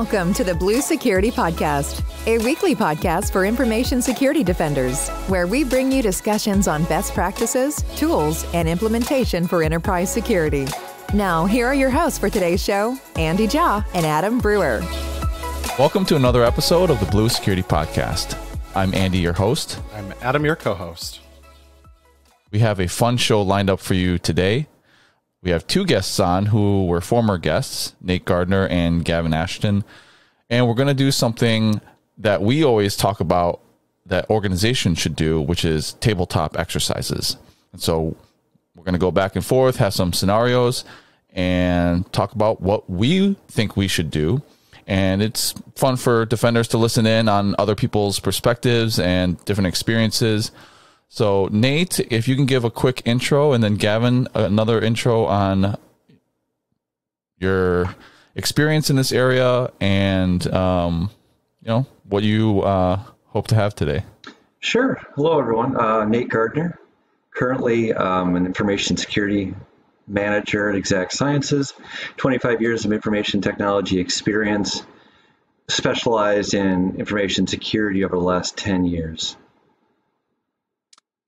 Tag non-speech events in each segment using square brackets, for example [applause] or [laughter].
Welcome to the Blue Security Podcast, a weekly podcast for information security defenders, where we bring you discussions on best practices, tools, and implementation for enterprise security. Now, here are your hosts for today's show Andy Jaw and Adam Brewer. Welcome to another episode of the Blue Security Podcast. I'm Andy, your host. I'm Adam, your co host. We have a fun show lined up for you today. We have two guests on who were former guests, Nate Gardner and Gavin Ashton. And we're going to do something that we always talk about that organizations should do, which is tabletop exercises. And so we're going to go back and forth, have some scenarios, and talk about what we think we should do. And it's fun for defenders to listen in on other people's perspectives and different experiences. So, Nate, if you can give a quick intro, and then Gavin, another intro on your experience in this area and, um, you know, what you uh, hope to have today. Sure. Hello, everyone. Uh, Nate Gardner, currently um, an information security manager at Exact Sciences, 25 years of information technology experience, specialized in information security over the last 10 years.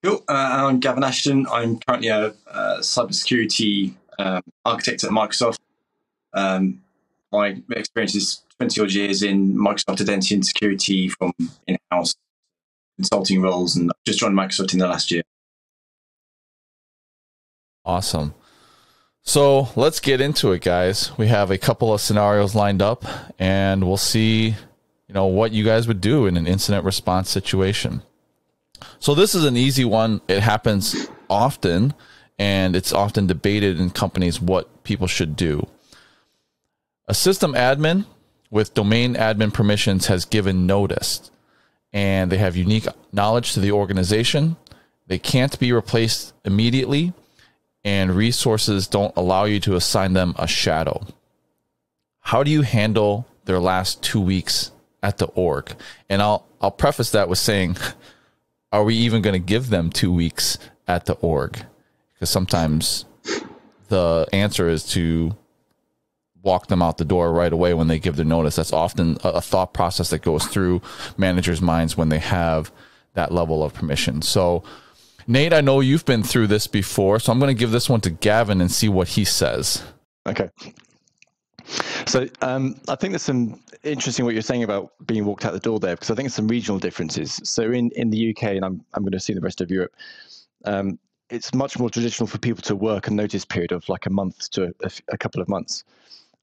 Cool. Uh, I'm Gavin Ashton. I'm currently a, a cybersecurity um, architect at Microsoft. Um, my experience is 20 odd years in Microsoft Identity and Security from in house consulting roles, and just joined Microsoft in the last year. Awesome. So let's get into it, guys. We have a couple of scenarios lined up, and we'll see, you know, what you guys would do in an incident response situation. So this is an easy one. It happens often, and it's often debated in companies what people should do. A system admin with domain admin permissions has given notice, and they have unique knowledge to the organization. They can't be replaced immediately, and resources don't allow you to assign them a shadow. How do you handle their last two weeks at the org? And I'll I'll preface that with saying [laughs] are we even going to give them two weeks at the org? Because sometimes the answer is to walk them out the door right away when they give their notice. That's often a, thought process that goes through managers' minds when they have that level of permission. So, Nate, I know you've been through this before, so I'm going to give this one to Gavin and see what he says. Okay. So um, I think there's some interesting what you're saying about being walked out the door there because I think there's some regional differences. So in, in the UK and I'm I'm going to see the rest of Europe, um, it's much more traditional for people to work a notice period of like a month to a, a couple of months,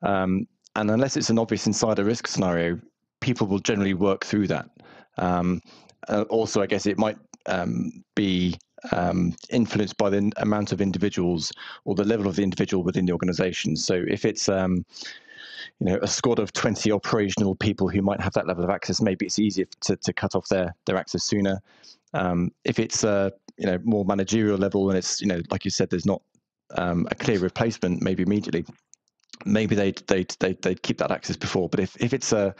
um, and unless it's an obvious insider risk scenario, people will generally work through that. Um, uh, also, I guess it might um, be um, influenced by the amount of individuals or the level of the individual within the organization. So if it's um, you know a squad of 20 operational people who might have that level of access, maybe it's easier to, to cut off their their access sooner. Um, if it's a you know more managerial level and it's you know like you said, there's not um, a clear replacement, maybe immediately. Maybe they they they they keep that access before. But if, if it's a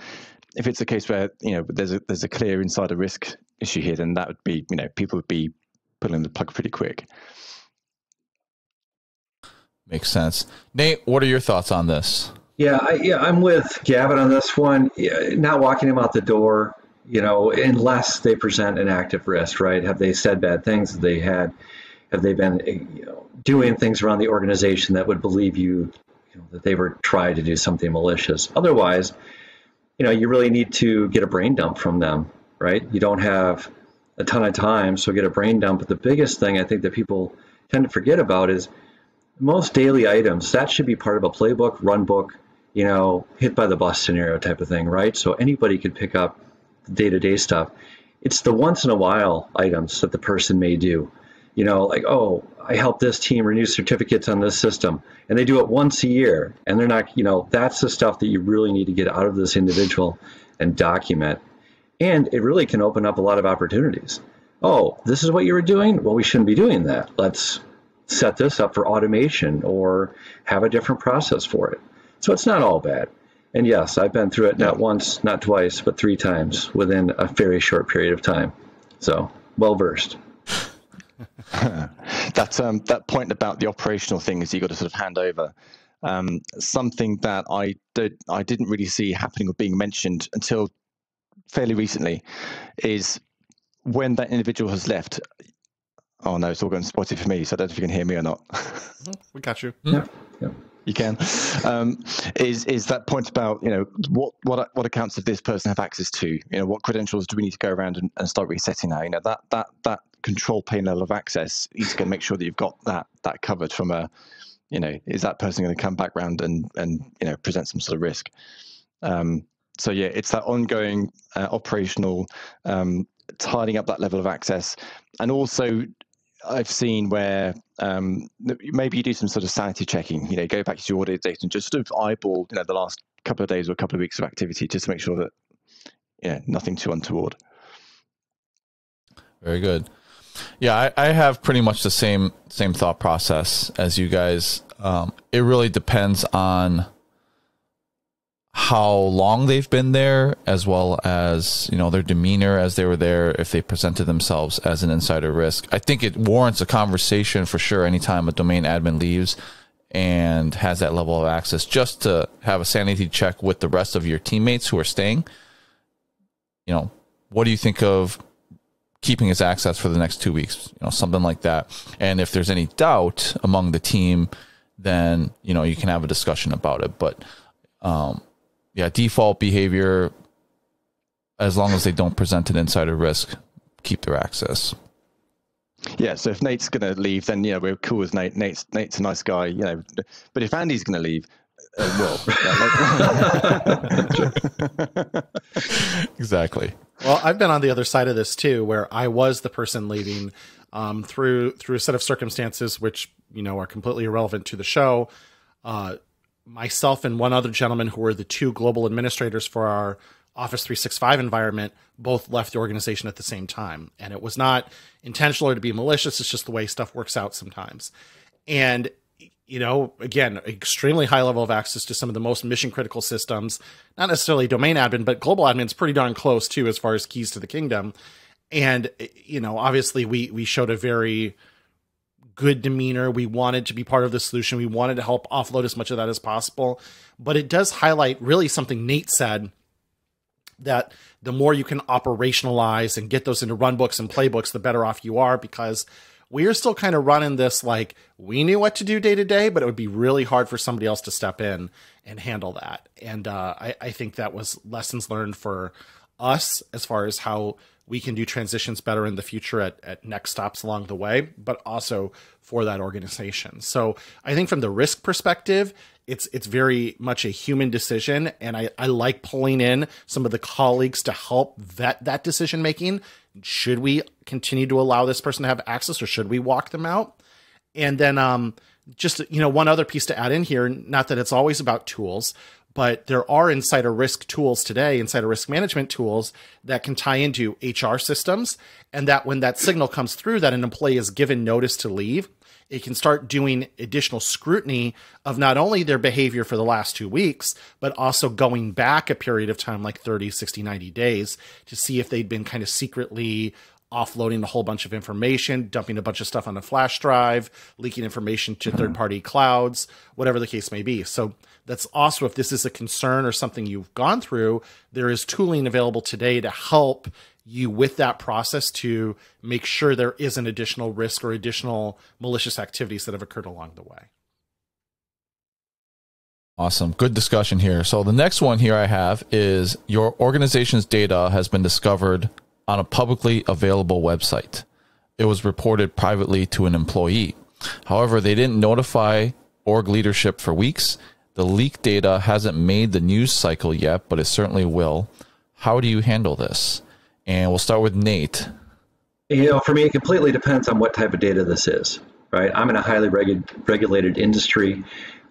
if it's a case where you know there's a there's a clear insider risk issue here, then that would be you know people would be pulling the plug pretty quick. Makes sense. Nate, what are your thoughts on this? Yeah, I, yeah, I'm with Gavin on this one. Yeah, not walking him out the door, you know, unless they present an active risk, right? Have they said bad things? Have they had, have they been, you know, doing things around the organization that would believe you, you know, that they were trying to do something malicious? Otherwise, you know, you really need to get a brain dump from them, right? You don't have a ton of time, so get a brain dump. But the biggest thing I think that people tend to forget about is most daily items. That should be part of a playbook, run book, you know, hit by the bus scenario type of thing, right? So anybody could pick up day to day stuff. It's the once in a while items that the person may do. You know, like, oh, I help this team renew certificates on this system. And they do it once a year. And they're not, you know, that's the stuff that you really need to get out of this individual and document. And it really can open up a lot of opportunities. Oh, this is what you were doing? Well, we shouldn't be doing that. Let's set this up for automation or have a different process for it. So it's not all bad. And yes, I've been through it not once, not twice, but three times within a very short period of time. So well versed. [laughs] that um, that point about the operational things you got to sort of hand over. Um, something that I did, I didn't really see happening or being mentioned until fairly recently is when that individual has left. Oh no, it's all going spotty for me, so I don't know if you can hear me or not. [laughs] we got you. Yeah. yeah. You can. Um, is is that point about you know what what what accounts does this person have access to? You know what credentials do we need to go around and, and start resetting now? You know that that that control plane level of access. You need to make sure that you've got that that covered from a you know is that person going to come back around and and you know present some sort of risk? Um, so yeah, it's that ongoing uh, operational um, tidying up that level of access, and also I've seen where um, maybe you do some sort of sanity checking. You know, go back to your audit data and just sort of eyeball, you know, the last couple of days or a couple of weeks of activity, just to make sure that, yeah nothing too untoward. Very good. Yeah, I, I have pretty much the same same thought process as you guys. Um, it really depends on how long they've been there, as well as you know their demeanor as they were there. If they presented themselves as an insider risk, I think it warrants a conversation for sure. Anytime a domain admin leaves and has that level of access, just to have a sanity check with the rest of your teammates who are staying. You know, what do you think of keeping his access for the next two weeks? You know, something like that. And if there's any doubt among the team, then you know you can have a discussion about it. But um, yeah, default behavior, as long as they don't present an insider risk, keep their access. Yeah, so if Nate's going to leave, then yeah, we're cool with Nate. Nate's Nate's a nice guy, you know. But if Andy's going to leave, uh, well, [laughs] exactly. Well, I've been on the other side of this too, where I was the person leaving um, through through a set of circumstances which you know are completely irrelevant to the show. Uh, myself and one other gentleman who were the two global administrators for our Office 365 environment both left the organization at the same time. And it was not intentional or to be malicious, it's just the way stuff works out sometimes. And you know, again, extremely high level of access to some of the most mission critical systems, not necessarily domain admin, but global admin's pretty darn close too, as far as keys to the kingdom. And, you know, obviously we, we showed a very, good demeanor. We wanted to be part of the solution. We wanted to help offload as much of that as possible. But it does highlight really something Nate said that the more you can operationalize and get those into runbooks and playbooks, the better off you are because we are still kind of running this like we knew what to do day to day, but it would be really hard for somebody else to step in and handle that. And uh, I, I think that was lessons learned for us as far as how we can do transitions better in the future at, at next stops along the way, but also for that organization. So I think from the risk perspective, it's it's very much a human decision. And I, I like pulling in some of the colleagues to help vet that decision making. Should we continue to allow this person to have access or should we walk them out? And then um just you know one other piece to add in here, not that it's always about tools, but there are insider risk tools today, insider risk management tools that can tie into HR systems. And that when that signal comes through that an employee is given notice to leave, it can start doing additional scrutiny of not only their behavior for the last two weeks, but also going back a period of time like 30, 60, 90 days to see if they'd been kind of secretly offloading a whole bunch of information, dumping a bunch of stuff on a flash drive, leaking information to uh-huh. third party clouds, whatever the case may be. So that's also if this is a concern or something you've gone through, there is tooling available today to help you with that process to make sure there isn't additional risk or additional malicious activities that have occurred along the way. Awesome. Good discussion here. So the next one here I have is your organization's data has been discovered on a publicly available website. It was reported privately to an employee. However, they didn't notify org leadership for weeks. The leaked data hasn't made the news cycle yet, but it certainly will. How do you handle this? And we'll start with Nate. You know, for me, it completely depends on what type of data this is, right? I'm in a highly regu- regulated industry.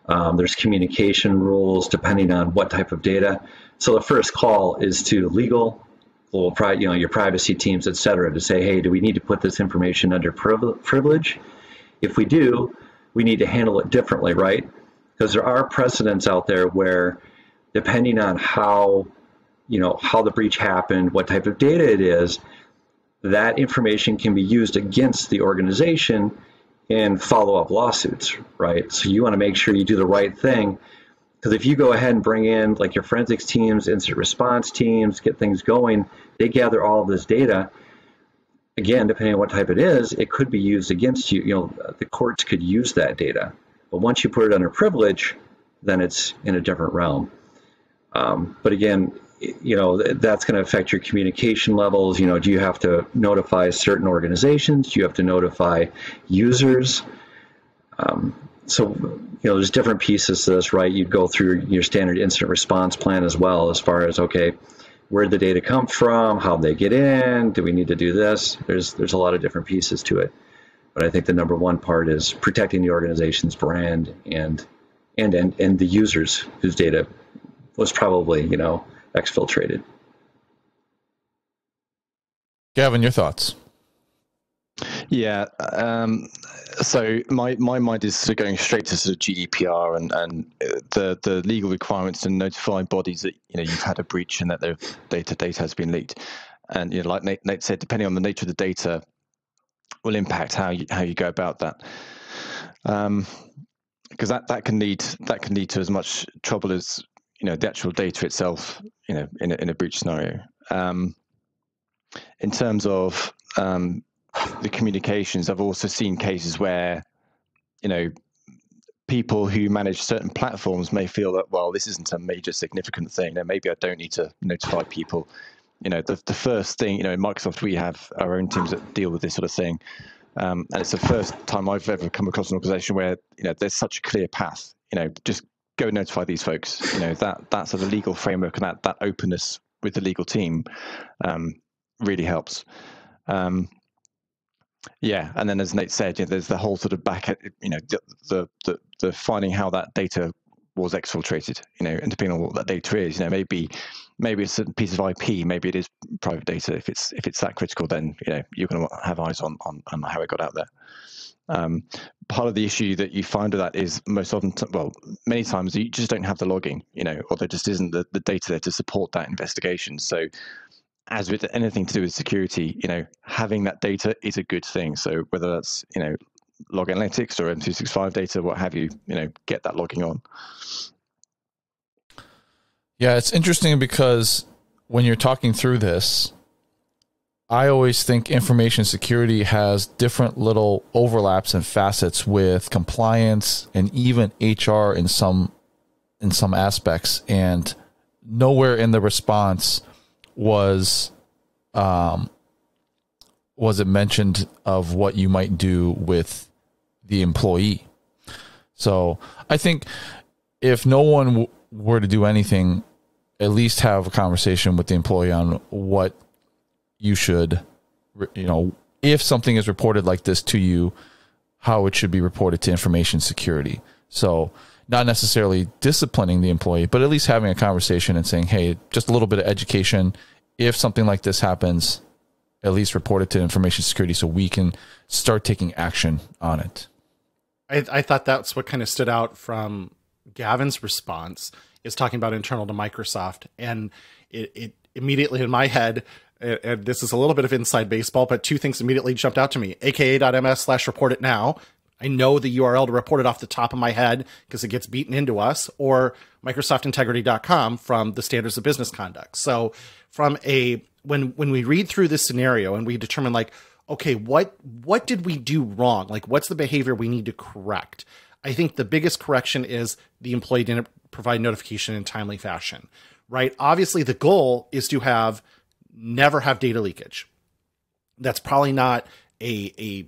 Um, there's communication rules depending on what type of data. So the first call is to legal, well, you know, your privacy teams, et cetera, to say, hey, do we need to put this information under privilege? If we do, we need to handle it differently, right? Because there are precedents out there where, depending on how, you know, how the breach happened, what type of data it is, that information can be used against the organization in follow up lawsuits, right? So you want to make sure you do the right thing. Because if you go ahead and bring in like your forensics teams, incident response teams, get things going, they gather all of this data. Again, depending on what type it is, it could be used against you. You know, the courts could use that data. But once you put it under privilege, then it's in a different realm. Um, but again, you know that's going to affect your communication levels. You know do you have to notify certain organizations? Do you have to notify users? Um, so you know there's different pieces to this right? You'd go through your standard incident response plan as well as far as okay where did the data come from? How they get in? Do we need to do this? There's there's a lot of different pieces to it but i think the number one part is protecting the organization's brand and and and, and the users whose data was probably you know exfiltrated. Gavin, your thoughts? Yeah. Um, so my, my mind is sort of going straight to sort of GDPR and, and the the legal requirements to notify bodies that you know you've had a breach and that their data data has been leaked. And you know, like Nate, Nate said, depending on the nature of the data, will impact how you how you go about that. Um, because that, that can lead that can lead to as much trouble as you know the actual data itself you know in a, in a breach scenario um, in terms of um, the communications i've also seen cases where you know people who manage certain platforms may feel that well this isn't a major significant thing then maybe i don't need to notify people you know the, the first thing you know in microsoft we have our own teams that deal with this sort of thing um, and it's the first time i've ever come across an organization where you know there's such a clear path you know just go notify these folks. You know that that sort of legal framework and that that openness with the legal team um, really helps. Um, yeah, and then as Nate said, you know, there's the whole sort of back, you know, the, the the finding how that data was exfiltrated, you know, and depending on what that data is, you know, maybe maybe it's a certain piece of IP, maybe it is private data. If it's if it's that critical, then you know you're going to have eyes on on, on how it got out there. Um, part of the issue that you find with that is most often, well, many times you just don't have the logging, you know, or there just isn't the, the data there to support that investigation. So, as with anything to do with security, you know, having that data is a good thing. So whether that's you know log analytics or M365 data, what have you, you know, get that logging on. Yeah, it's interesting because when you're talking through this, I always think information security has different little overlaps and facets with compliance and even HR in some in some aspects and nowhere in the response was um was it mentioned of what you might do with the employee. So, I think if no one w- were to do anything at least have a conversation with the employee on what you should, you know, if something is reported like this to you, how it should be reported to information security. So, not necessarily disciplining the employee, but at least having a conversation and saying, hey, just a little bit of education. If something like this happens, at least report it to information security so we can start taking action on it. I, I thought that's what kind of stood out from Gavin's response is talking about internal to Microsoft. And it, it immediately in my head and this is a little bit of inside baseball, but two things immediately jumped out to me. aka.ms slash report it now. I know the URL to report it off the top of my head because it gets beaten into us, or MicrosoftIntegrity.com from the standards of business conduct. So from a when when we read through this scenario and we determine like, okay, what what did we do wrong? Like what's the behavior we need to correct? I think the biggest correction is the employee didn't provide notification in timely fashion. Right? Obviously the goal is to have never have data leakage. That's probably not a, a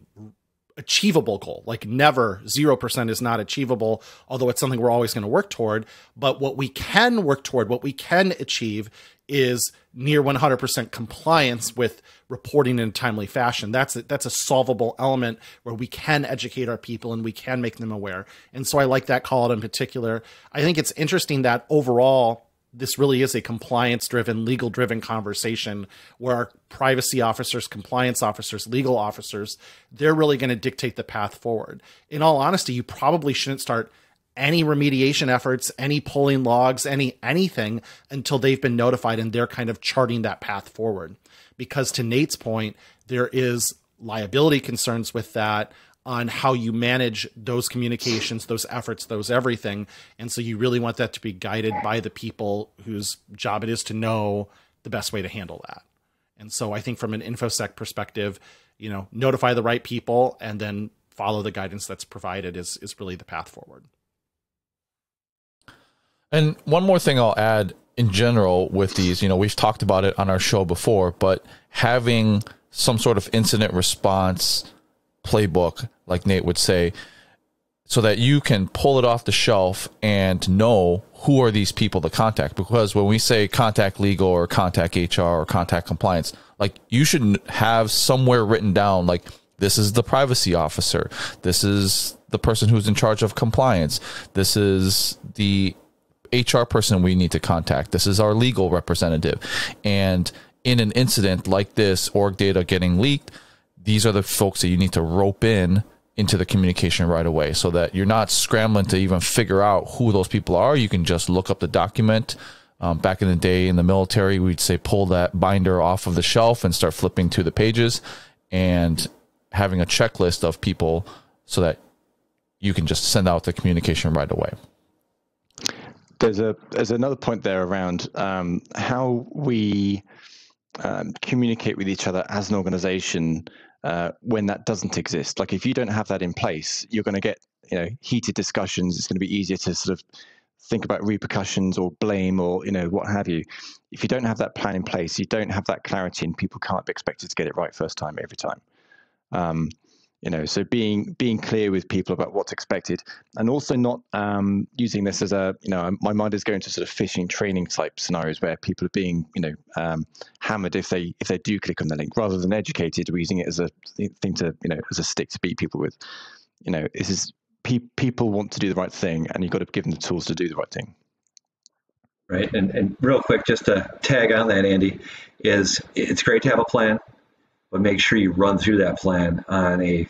achievable goal. Like never 0% is not achievable, although it's something we're always going to work toward. But what we can work toward, what we can achieve is near 100% compliance with reporting in a timely fashion. That's a, that's a solvable element where we can educate our people and we can make them aware. And so I like that call out in particular. I think it's interesting that overall this really is a compliance driven, legal driven conversation where our privacy officers, compliance officers, legal officers, they're really going to dictate the path forward. In all honesty, you probably shouldn't start any remediation efforts, any pulling logs, any anything until they've been notified and they're kind of charting that path forward. Because to Nate's point, there is liability concerns with that. On how you manage those communications, those efforts, those everything. And so you really want that to be guided by the people whose job it is to know the best way to handle that. And so I think from an infosec perspective, you know, notify the right people and then follow the guidance that's provided is is really the path forward. And one more thing I'll add in general with these, you know, we've talked about it on our show before, but having some sort of incident response playbook, like Nate would say, so that you can pull it off the shelf and know who are these people to contact. Because when we say contact legal or contact HR or contact compliance, like you should have somewhere written down, like, this is the privacy officer. This is the person who's in charge of compliance. This is the HR person we need to contact. This is our legal representative. And in an incident like this, org data getting leaked, these are the folks that you need to rope in into the communication right away so that you're not scrambling to even figure out who those people are. You can just look up the document. Um, back in the day in the military, we'd say pull that binder off of the shelf and start flipping to the pages and having a checklist of people so that you can just send out the communication right away. There's a there's another point there around um, how we um, communicate with each other as an organization uh, when that doesn't exist. Like if you don't have that in place, you're going to get you know heated discussions. It's going to be easier to sort of think about repercussions or blame or you know what have you. If you don't have that plan in place, you don't have that clarity, and people can't be expected to get it right first time every time. Um, you know so being being clear with people about what's expected and also not um, using this as a you know my mind is going to sort of phishing training type scenarios where people are being you know um, hammered if they if they do click on the link rather than educated. We're using it as a thing to you know as a stick to beat people with. You know this is pe- people want to do the right thing and you've got to give them the tools to do the right thing. Right and and real quick just to tag on that andy is it's great to have a plan but make sure you run through that plan on a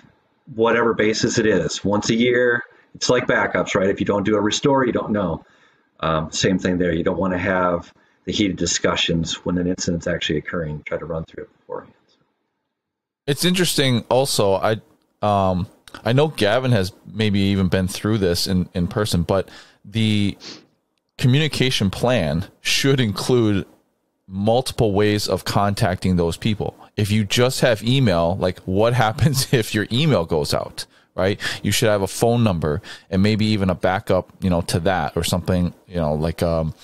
whatever basis it is. Once a year, it's like backups, right? If you don't do a restore, you don't know. Um, same thing there. You don't want to have the heated discussions when an incident's actually occurring. Try to run through it beforehand. It's interesting. Also, I um, I know Gavin has maybe even been through this in in person, but the communication plan should include multiple ways of contacting those people. If you just have email, like what [laughs] happens if your email goes out, right? You should have a phone number and maybe even a backup, you know, to that or something, you know, like um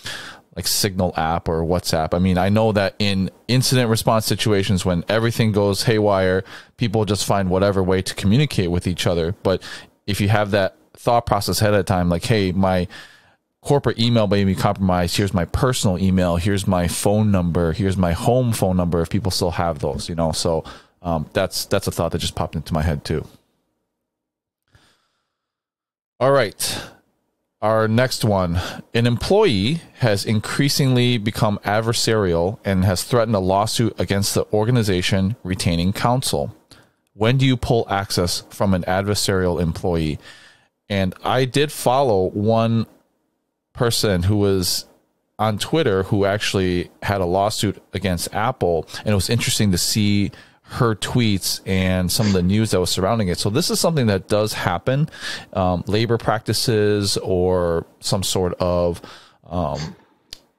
like Signal app or WhatsApp. I mean, I know that in incident response situations when everything goes haywire, people just find whatever way to communicate with each other, but if you have that thought process ahead of time like, hey, my corporate email may be compromised. Here's my personal email. Here's my phone number. Here's my home phone number. If people still have those, you know, so um, that's that's a thought that just popped into my head too. All right. Our next one. An employee has increasingly become adversarial and has threatened a lawsuit against the organization retaining counsel. When do you pull access from an adversarial employee? And I did follow one person who was on Twitter who actually had a lawsuit against Apple, and it was interesting to see her tweets and some of the news that was surrounding it. So this is something that does happen, um, labor practices or some sort of um,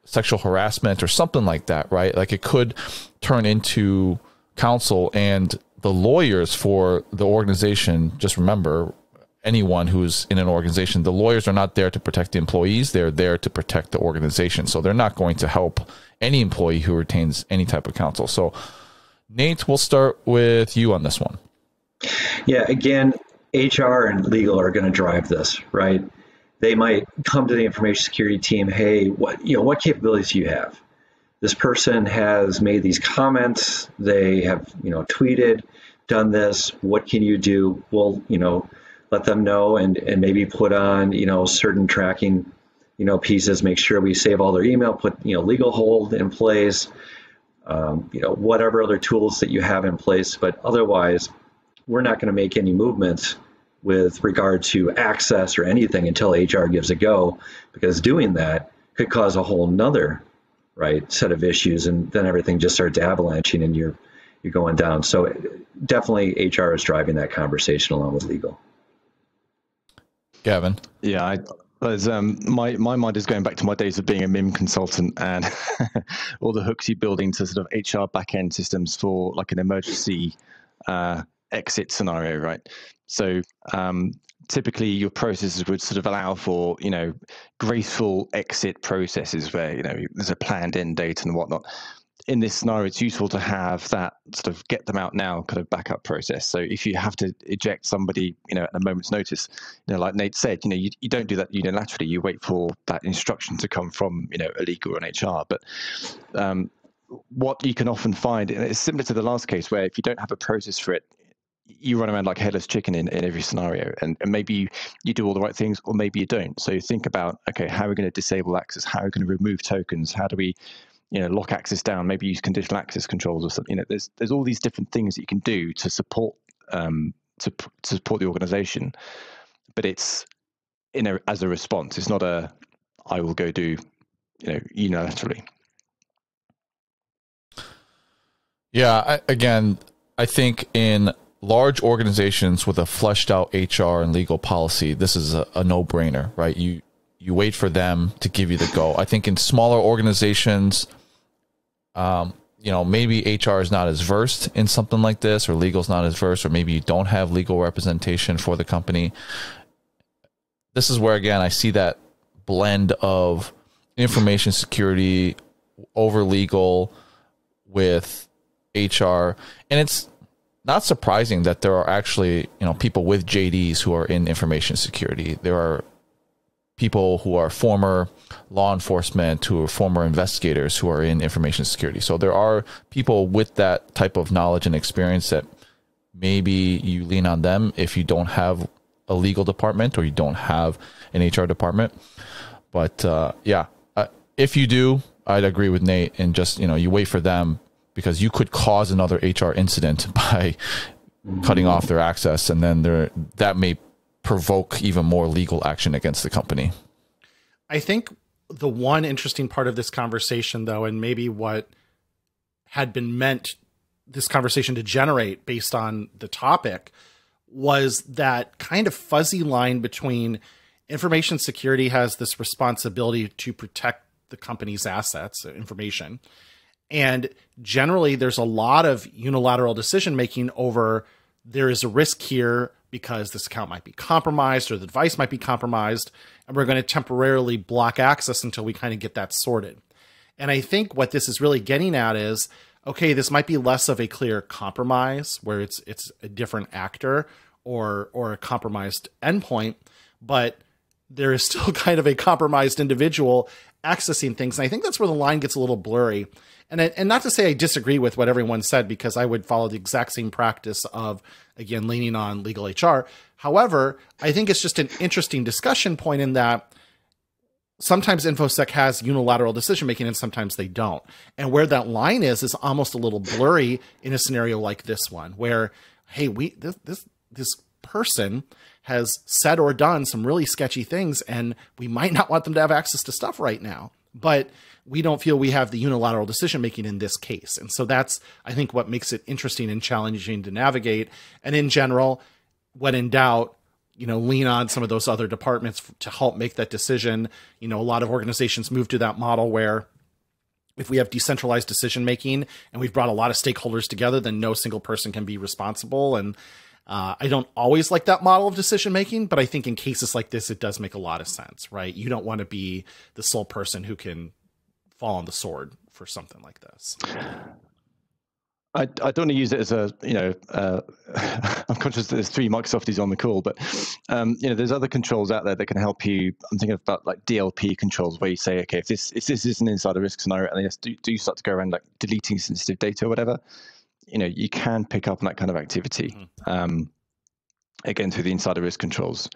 sexual harassment or something like that, right? Like it could turn into counsel and the lawyers for the organization. Just remember, anyone who's in an organization. The lawyers are not there to protect the employees, they're there to protect the organization. So they're not going to help any employee who retains any type of counsel. So, Nate, we'll start with you on this one. Yeah, again, HR and legal are going to drive this, right? They might come to the information security team, hey, what you know, what capabilities do you have? This person has made these comments, they have, you know, tweeted, done this, what can you do? Well, you know, let them know and, and maybe put on, you know, certain tracking, you know, pieces, make sure we save all their email, put, you know, legal hold in place, um, you know, whatever other tools that you have in place. But otherwise, we're not going to make any movements with regard to access or anything until HR gives a go, because doing that could cause a whole nother right set of issues, and then everything just starts avalanching, and you're be going down. So definitely HR is driving that conversation along with legal. Gavin. Yeah, I, there's, um, my my mind is going back to my days of being a MIM consultant and [laughs] all the hooks you build into sort of HR backend systems for like an emergency uh, exit scenario, right? So um, typically your processes would sort of allow for you know graceful exit processes where you know there's a planned end date and whatnot in this scenario, it's useful to have that sort of get them out now kind of backup process. So if you have to eject somebody, you know, at a moment's notice, you know, like Nate said, you know, you, you don't do that unilaterally. You wait for that instruction to come from, you know, a legal or an HR. But um, what you can often find, and it's similar to the last case, where if you don't have a process for it, you run around like headless chicken in, in every scenario and, and maybe you, you do all the right things or maybe you don't so you think about okay how are we going to disable access how are we going to remove tokens how do we you know lock access down maybe use conditional access controls or something. You know there's there's all these different things that you can do to support um, to, to support the organization. But it's in a as a response it's not a i will go do you know unilaterally. Yeah I, again i think in large organizations with a fleshed out hr and legal policy this is a, a no-brainer right? You you wait for them to give you the go. I think in smaller organizations, um, you know, maybe HR is not as versed in something like this, or legal's not as versed, or maybe you don't have legal representation for the company. This is where again I see that blend of information security over legal with HR, and it's not surprising that there are actually you know people with JDs who are in information security. There are people who are former law enforcement, who are former investigators, who are in information security. So there are people with that type of knowledge and experience that maybe you lean on them if you don't have a legal department or you don't have an HR department. But uh, yeah, uh, if you do, I'd agree with Nate and just you know you wait for them because you could cause another HR incident [laughs] by cutting off their access, and then there that may provoke even more legal action against the company. I think the one interesting part of this conversation, though, and maybe what had been meant this conversation to generate based on the topic, was that kind of fuzzy line between information security has this responsibility to protect the company's assets, information. And generally, there's a lot of unilateral decision making over there is a risk here because this account might be compromised or the device might be compromised, and we're going to temporarily block access until we kind of get that sorted. And I think what this is really getting at is okay, this might be less of a clear compromise where it's it's a different actor or or a compromised endpoint, but there is still [laughs] kind of a compromised individual accessing things. And I think that's where the line gets a little blurry. And and not to say I disagree with what everyone said because I would follow the exact same practice of again leaning on legal HR. However, I think it's just an interesting discussion point in that sometimes infosec has unilateral decision making and sometimes they don't. And where that line is is almost a little blurry in a scenario like this one where hey, we this this this person has said or done some really sketchy things and we might not want them to have access to stuff right now. But we don't feel we have the unilateral decision making in this case. And so that's, I think, what makes it interesting and challenging to navigate. And in general, when in doubt, you know, lean on some of those other departments to help make that decision. You know, a lot of organizations move to that model where if we have decentralized decision making and we've brought a lot of stakeholders together, then no single person can be responsible. And uh, I don't always like that model of decision making, but I think in cases like this, it does make a lot of sense, right? You don't want to be the sole person who can fall on the sword for something like this. I, I don't want to use it as a, you know, uh, [laughs] I'm conscious that there's three Microsofties on the call, but, um, you know, there's other controls out there that can help you. I'm thinking about like DLP controls where you say, okay, if this if this is an insider risk scenario and they just do, do start to go around like deleting sensitive data or whatever, you know, you can pick up on that kind of activity, mm-hmm. um, again, through the insider risk controls.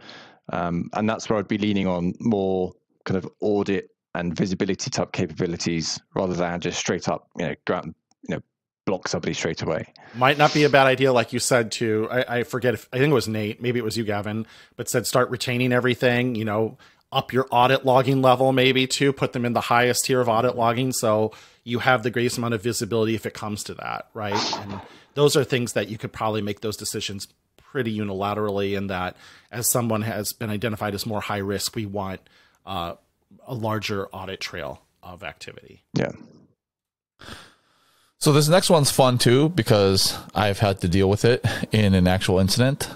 Um, and that's where I'd be leaning on more kind of audit and visibility type capabilities rather than just straight up, you know, go out and you know block somebody straight away. Might not be a bad idea, like you said. To I, I forget if I think it was Nate, maybe it was you, Gavin, but said start retaining everything. You know, up your audit logging level maybe to Put them in the highest tier of audit logging, so you have the greatest amount of visibility if it comes to that, right? And those are things that you could probably make those decisions pretty unilaterally. in that as someone has been identified as more high risk, we want uh, a larger audit trail of activity. Yeah. So this next one's fun too because I've had to deal with it in an actual incident.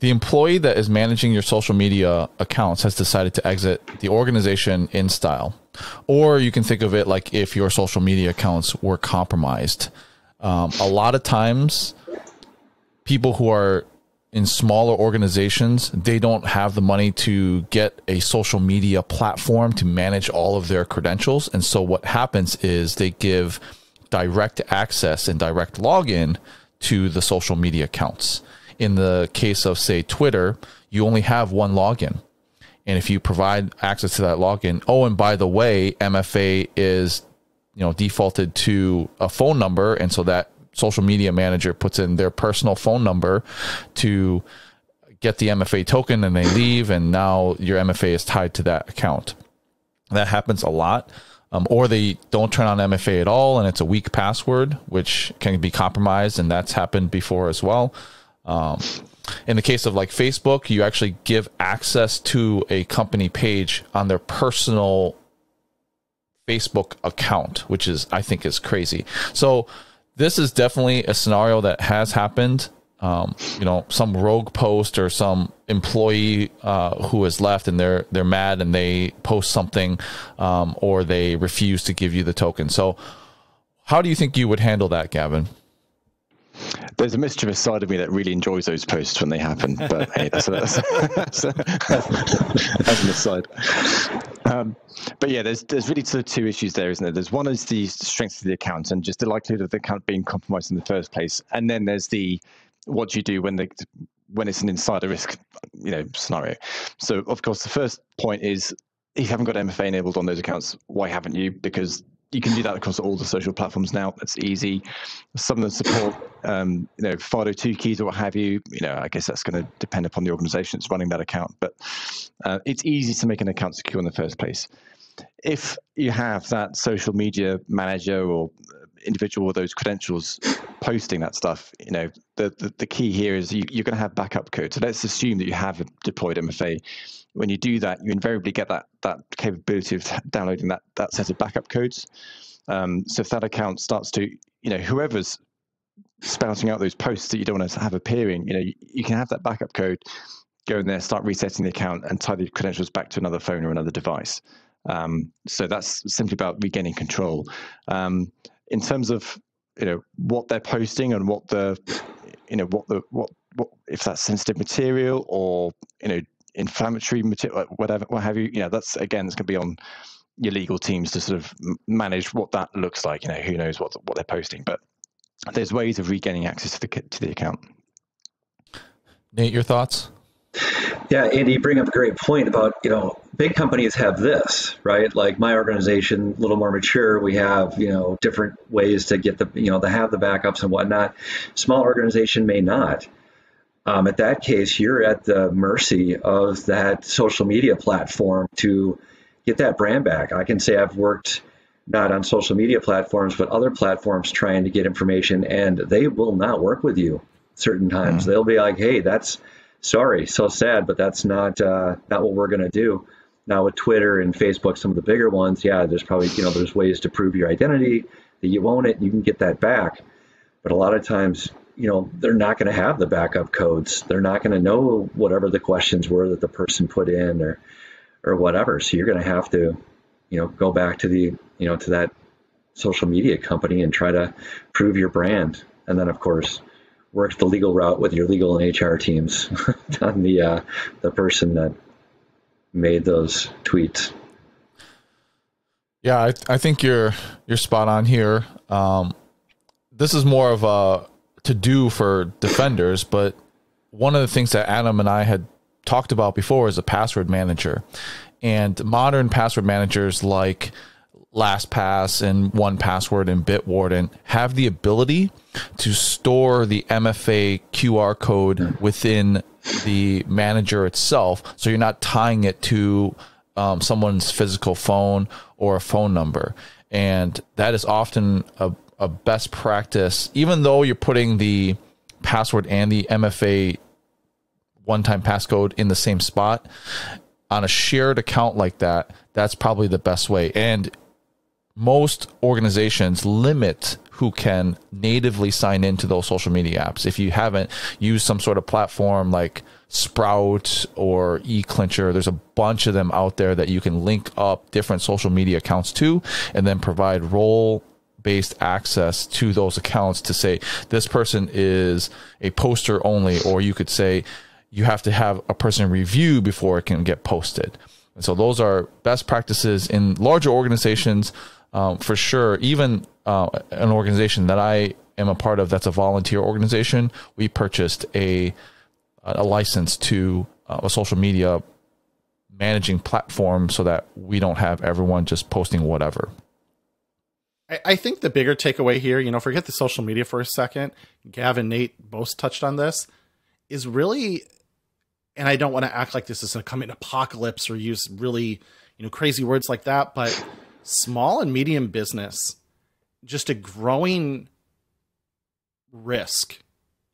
The employee that is managing your social media accounts has decided to exit the organization in style. Or you can think of it like if your social media accounts were compromised. Um, a lot of times, people who are in smaller organizations, they don't have the money to get a social media platform to manage all of their credentials. And so what happens is they give direct access and direct login to the social media accounts. In the case of, say, Twitter, you only have one login. And if you provide access to that login, oh, and by the way, MFA is, you know, defaulted to a phone number. And so that social media manager puts in their personal phone number to get the MFA token and they leave. And now your MFA is tied to that account. That happens a lot um, or they don't turn on MFA at all and it's a weak password, which can be compromised, and that's happened before as well. Um, in the case of like Facebook, you actually give access to a company page on their personal Facebook account, which is I think is crazy. So this is definitely a scenario that has happened um, you know some rogue post or some employee uh, who has left and they're they're mad and they post something um, or they refuse to give you the token. So how do you think you would handle that, Gavin? There's a mischievous side of me that really enjoys those posts when they happen, but hey, that's, that's, that's, that's an aside. Um, but yeah, there's there's really sort of two issues there, isn't there? There's one is the strength of the account and just the likelihood of the account being compromised in the first place, and then there's the what do you do when the when it's an insider risk, you know, scenario? So of course, the first point is if you haven't got MFA enabled on those accounts, why haven't you? Because you can do that across all the social platforms now. That's easy. Some of them support, um, you know, FIDO2 keys or what have you. You know, I guess that's going to depend upon the organization that's running that account. But uh, it's easy to make an account secure in the first place. If you have that social media manager or individual with those credentials posting that stuff, you know, the, the, the key here is you, are going to have backup code. So let's assume that you have deployed MFA. When you do that, you invariably get that that capability of [laughs] downloading that that set of backup codes. Um, so if that account starts to, you know, whoever's spouting out those posts that you don't want to have appearing, you know, you, you can have that backup code, go in there, start resetting the account, and tie the credentials back to another phone or another device. Um, so that's simply about regaining control. Um, in terms of you know what they're posting and what the you know what the what what if that's sensitive material or you know inflammatory material whatever what have you you know that's again it's going to be on your legal teams to sort of manage what that looks like you know who knows what what they're posting but there's ways of regaining access to the to the account nate your thoughts yeah, Andy, you bring up a great point about, you know, big companies have this, right? Like my organization, a little more mature, we have, you know, different ways to get the, you know, to have the backups and whatnot. Small organization may not. Um, at that case, you're at the mercy of that social media platform to get that brand back. I can say I've worked not on social media platforms, but other platforms trying to get information, and they will not work with you certain times. Mm-hmm. They'll be like, hey, that's, sorry, so sad, but that's not uh, not what we're going to do. Now with Twitter and Facebook, some of the bigger ones, yeah, there's probably you know there's ways to prove your identity that you own it, and you can get that back. But a lot of times, you know, they're not going to have the backup codes. They're not going to know whatever the questions were that the person put in or or whatever. So you're going to have to, you know, go back to the you know to that social media company and try to prove your brand. And then of course, work the legal route with your legal and HR teams [laughs] on the uh, the person that made those tweets. Yeah, I, I think you're you're spot on here. Um, this is more of a to do for defenders, but one of the things that Adam and I had talked about before is a password manager, and modern password managers like LastPass and 1Password and Bitwarden have the ability to store the MFA QR code within the manager itself. So you're not tying it to um, someone's physical phone or a phone number. And that is often a, a best practice, even though you're putting the password and the MFA one time passcode in the same spot on a shared account like that, that's probably the best way. And most organizations limit who can natively sign into those social media apps. If you haven't used some sort of platform like Sprout or eClincher, there's a bunch of them out there that you can link up different social media accounts to and then provide role based access to those accounts to say this person is a poster only, or you could say you have to have a person review before it can get posted. And so those are best practices in larger organizations um, for sure. Even uh, an organization that I am a part of that's a volunteer organization, we purchased a a license to uh, a social media managing platform so that we don't have everyone just posting whatever. I, I think the bigger takeaway here, you know, forget the social media for a second. Gavin, Nate both touched on this, is really, and I don't want to act like this is a coming apocalypse or use really, you know, crazy words like that, but small and medium business, just a growing risk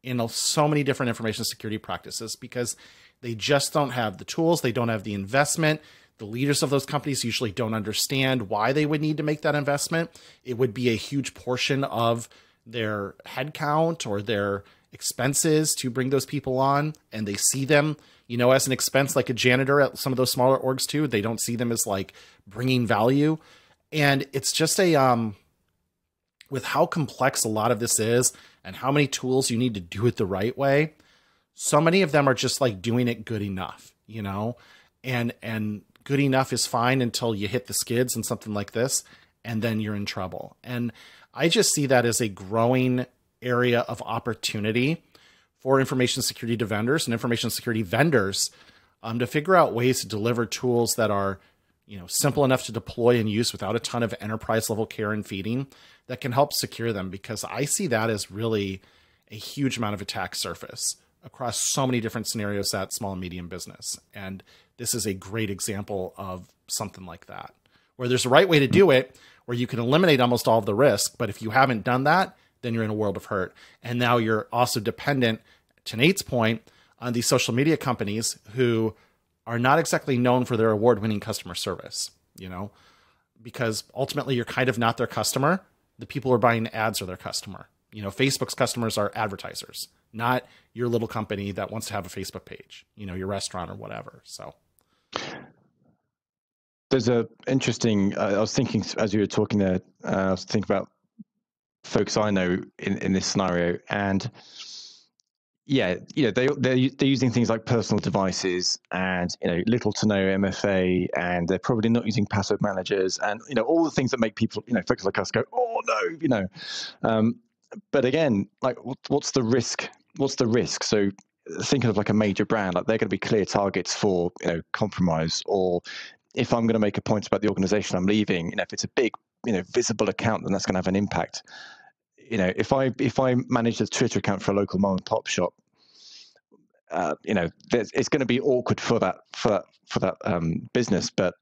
in so many different information security practices because they just don't have the tools, they don't have the investment. The leaders of those companies usually don't understand why they would need to make that investment. It would be a huge portion of their headcount or their expenses to bring those people on, and they see them, you know, as an expense like a janitor at some of those smaller orgs too. They don't see them as like bringing value, and it's just a um, with how complex a lot of this is and how many tools you need to do it the right way. So many of them are just like doing it good enough, you know, and and good enough is fine until you hit the skids and something like this, and then you're in trouble. And I just see that as a growing area of opportunity for information security vendors and information security vendors um, to figure out ways to deliver tools that are you know simple enough to deploy and use without a ton of enterprise level care and feeding that can help secure them because I see that as really a huge amount of attack surface across so many different scenarios at small and medium business. And this is a great example of something like that, where there's a right way to do it, where you can eliminate almost all of the risk. But if you haven't done that, then you're in a world of hurt. And now you're also dependent, to Nate's point, on these social media companies who are not exactly known for their award winning customer service, you know, because ultimately you're kind of not their customer the people who are buying ads are their customer. You know, Facebook's customers are advertisers, not your little company that wants to have a Facebook page, you know, your restaurant or whatever. So there's a interesting, uh, I was thinking as you were talking there, uh, I was thinking about folks I know in, in this scenario and yeah, you know, they they're they're using things like personal devices and you know little to no MFA, and they're probably not using password managers, and you know all the things that make people you know folks like us go, oh no, you know. Um, but again, like what's the risk? What's the risk? So thinking of like a major brand, like they're going to be clear targets for you know compromise, or if I'm going to make a point about the organization I'm leaving, you know, if it's a big you know visible account, then that's going to have an impact you know, if I if I manage a Twitter account for a local mom and pop shop, uh, you know, it's going to be awkward for that for that for that um, business. But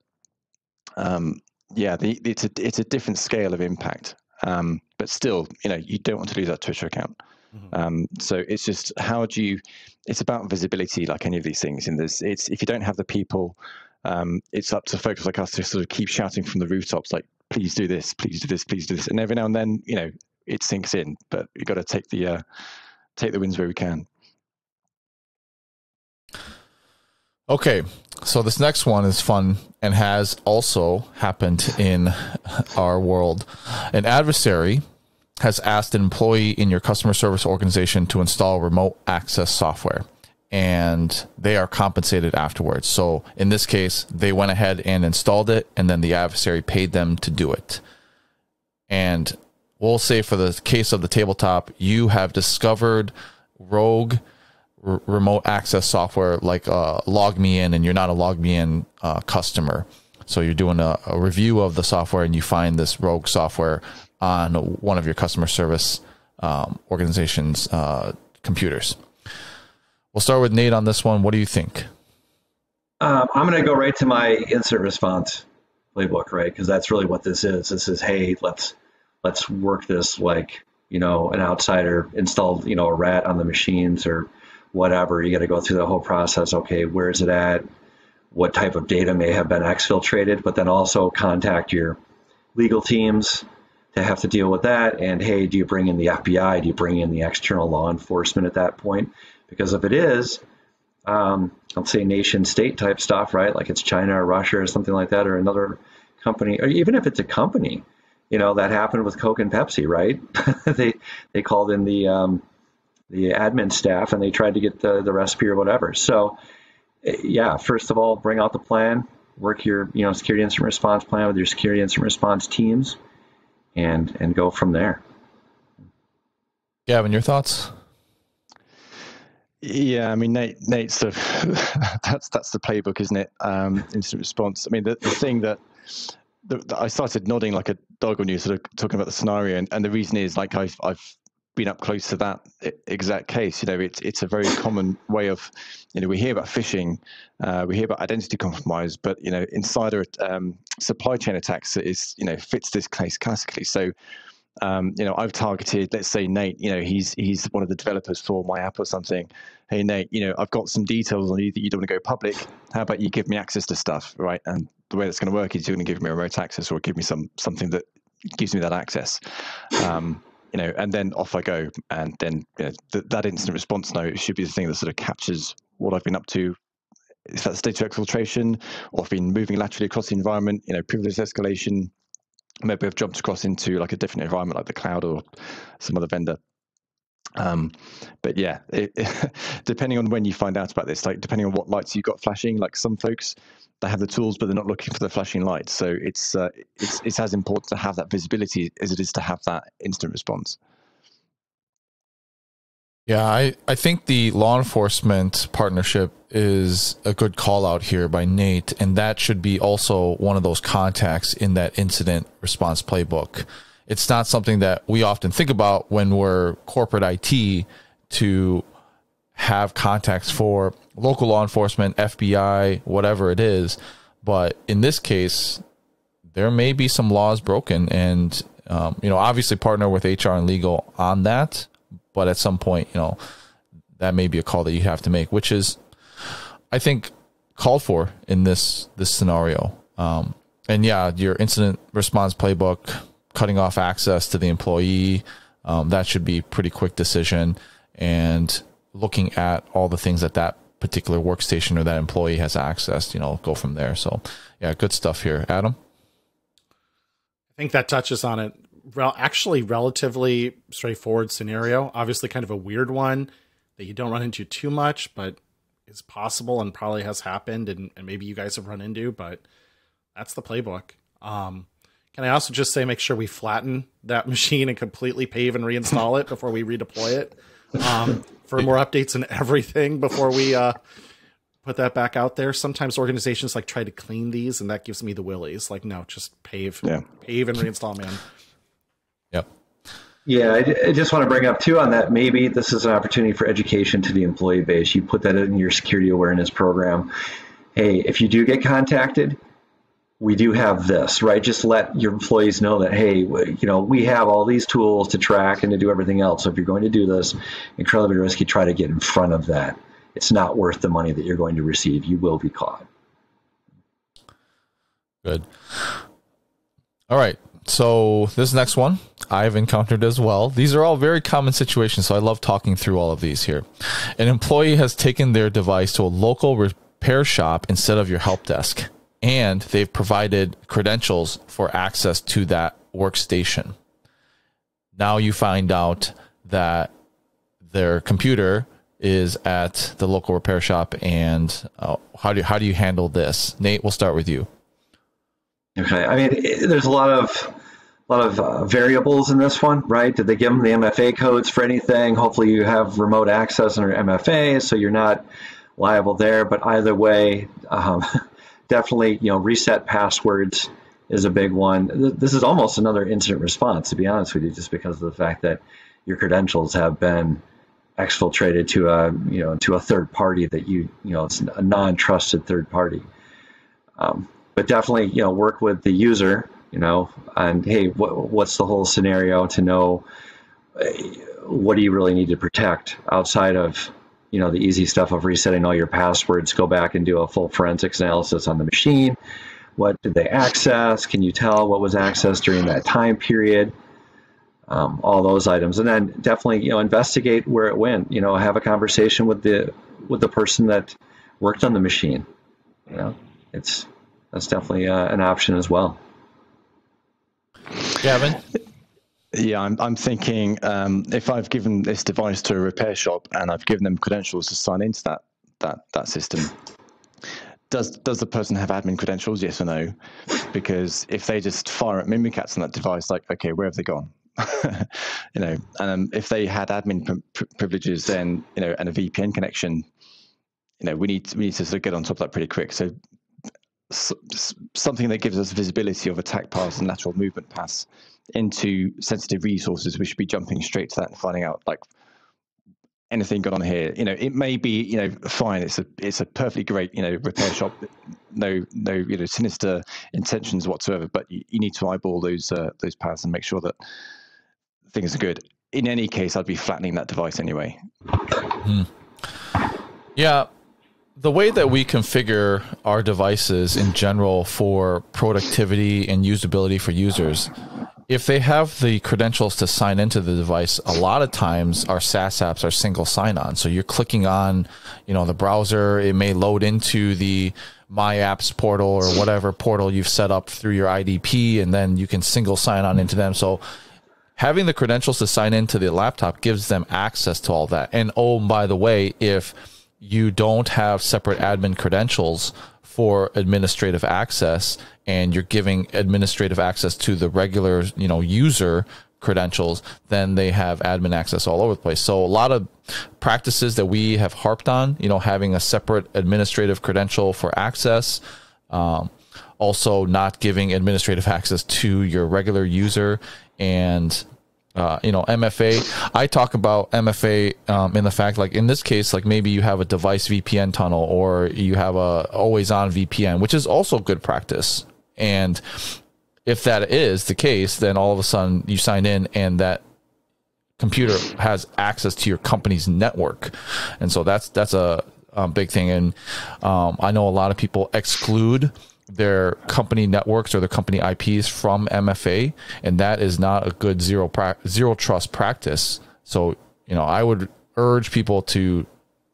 um, yeah, the, it's a it's a different scale of impact. Um, but still, you know, you don't want to lose that Twitter account. Mm-hmm. Um, so it's just how do you? It's about visibility, like any of these things. And there's it's if you don't have the people, um, it's up to folks like us to sort of keep shouting from the rooftops, like, please do this, please do this, please do this. And every now and then, you know, it sinks in. But you've got to take the uh, take the wins where we can. Okay, so this next one is fun and has also happened in our world. An adversary has asked an employee in your customer service organization to install remote access software and they are compensated afterwards. So in this case, they went ahead and installed it and then the adversary paid them to do it. And we'll say for the case of the tabletop, you have discovered rogue remote access software like uh, LogMeIn, and you're not a log LogMeIn uh, customer. So you're doing a, a, review of the software, and you find this rogue software on one of your customer service um, organization's uh, computers. We'll start with Nate on this one. What do you think? Um, I'm going to go right to my incident response playbook, right? Because that's really what this is. This is, hey, let's let's work this like you know an outsider installed you know a rat on the machines or whatever. You got to go through the whole process. Okay, where is it at? What type of data may have been exfiltrated? But then also contact your legal teams to have to deal with that. And hey, do you bring in the FBI? Do you bring in the external law enforcement at that point? Because if it is, um, let's say nation state type stuff, right? Like it's China or Russia or something like that, or another company, or even if it's a company, you know, that happened with Coke and Pepsi, right? [laughs] they they called in the um, the admin staff and they tried to get the, the recipe or whatever. So, yeah, first of all, bring out the plan, work your you know security incident response plan with your security incident response teams, and and go from there. Gavin, your thoughts? Yeah, I mean, Nate, Nate's the [laughs] that's that's the playbook, isn't it? Um, incident response. I mean, the, the thing that, the, the, I started nodding like a dog when you sort of talking about the scenario, and, and the reason is like I've I've been up close to that exact case. You know, it's it's a very common way of, you know, we hear about phishing, uh, we hear about identity compromise, but you know, insider um, supply chain attacks is you know fits this case classically. So, um, you know, I've targeted, let's say Nate. You know, he's he's one of the developers for my app or something. Hey Nate, you know, I've got some details on you that you don't want to go public. How about you give me access to stuff, right? And the way that's going to work is you're going to give me remote access or give me some something that gives me that access. Um, you know, and then off I go. And then you know, th- that instant response note should be the thing that sort of captures what I've been up to. If that's data exfiltration, or I've been moving laterally across the environment, you know, privilege escalation, maybe I've jumped across into like a different environment like the cloud or some other vendor. Um, but yeah, it, it, [laughs] depending on when you find out about this, like depending on what lights you've got flashing, like some folks they have the tools, but they're not looking for the flashing lights. So it's uh, it's it's as important to have that visibility as it is to have that instant response. Yeah, I, I think the law enforcement partnership is a good call out here by Nate, and that should be also one of those contacts in that incident response playbook. It's not something that we often think about when we're corporate IT to have contacts for local law enforcement, FBI, whatever it is. But in this case, there may be some laws broken, and um, you know, obviously partner with HR and legal on that. But at some point, you know, that may be a call that you have to make, which is, I think, called for in this this scenario. Um, and yeah, your incident response playbook, cutting off access to the employee, um, that should be pretty quick decision. And looking at all the things that that particular workstation or that employee has accessed, you know, go from there. So, yeah, good stuff here. Adam? I think that touches on it. Well, actually, relatively straightforward scenario. Obviously, kind of a weird one that you don't run into too much, but is possible and probably has happened, and, and maybe you guys have run into. But that's the playbook. Um, can I also just say, make sure we flatten that [laughs] machine and completely pave and reinstall it before we redeploy it? um, for more updates and everything before we uh, put that back out there. Sometimes organizations like try to clean these, and that gives me the willies. Like, no, just pave, yeah. pave and reinstall, man. Yep. Yeah, I, I just want to bring up too on that. Maybe this is an opportunity for education to the employee base. You put that in your security awareness program. Hey, if you do get contacted, we do have this, right? Just let your employees know that, hey, you know, we have all these tools to track and to do everything else. So if you're going to do this, incredibly risky, try to get in front of that. It's not worth the money that you're going to receive. You will be caught. Good. All right. So this next one I've encountered as well. These are all very common situations, so I love talking through all of these here. An employee has taken their device to a local repair shop instead of your help desk and they've provided credentials for access to that workstation. Now you find out that their computer is at the local repair shop, and uh, how do how do you handle this? Nate, we'll start with you. Okay, I mean, there's a lot of a lot of uh, variables in this one, right? Did they give them the MFA codes for anything? Hopefully, you have remote access under MFA, so you're not liable there. But either way, um, [laughs] definitely, you know, reset passwords is a big one. This is almost another incident response, to be honest with you, just because of the fact that your credentials have been exfiltrated to a you know to a third party that you you know it's a non-trusted third party. Um, but definitely, you know, work with the user, you know, and hey, what, what's the whole scenario to know uh, what do you really need to protect outside of you know the easy stuff of resetting all your passwords go back and do a full forensics analysis on the machine. What did they access? Can you tell what was accessed during that time period? Um, all those items. And then definitely you know investigate where it went you know have a conversation with the with the person that worked on the machine. You know it's that's definitely uh, an option as well Gavin? Yeah, I'm, I'm thinking um, if I've given this device to a repair shop and I've given them credentials to sign into that that that system, does does the person have admin credentials? Yes or no? Because if they just fire at Mimikatz on that device, like, okay, where have they gone? [laughs] you know, um, if they had admin privileges, then you know, and a VPN connection, you know, we need we need to sort of get on top of that pretty quick. So something that gives us visibility of attack paths and lateral movement paths into sensitive resources, we should be jumping straight to that and finding out like anything got on here. You know, it may be you know fine. It's a it's a perfectly great you know repair shop. No no you know sinister intentions whatsoever. But you, you need to eyeball those uh, those paths and make sure that things are good. In any case, I'd be flattening that device anyway. Hmm. Yeah, the way that we configure our devices in general for productivity and usability for users, if they have the credentials to sign into the device, a lot of times our SaaS apps are single sign on. So you're clicking on, you know, the browser, it may load into the my apps portal or whatever portal you've set up through your IDP and then you can single sign on into them. So having the credentials to sign into the laptop gives them access to all that. And oh, by the way, if you don't have separate admin credentials for administrative access and you're giving administrative access to the regular, you know, user credentials, then they have admin access all over the place. So a lot of practices that we have harped on, you know, having a separate administrative credential for access, um, also not giving administrative [laughs] access to your regular user and uh, you know MFA. I talk about MFA um, in the fact, like in this case, like maybe you have a device VPN tunnel or you have a always on VPN, which is also good practice. And if that is the case, then all of a sudden you sign in and that computer has access to your company's network, and so that's that's a, a big thing. And um, I know a lot of people exclude their company networks or their company IPs from MFA, and that is not a good zero pra- zero trust practice. So, you know, I would urge people to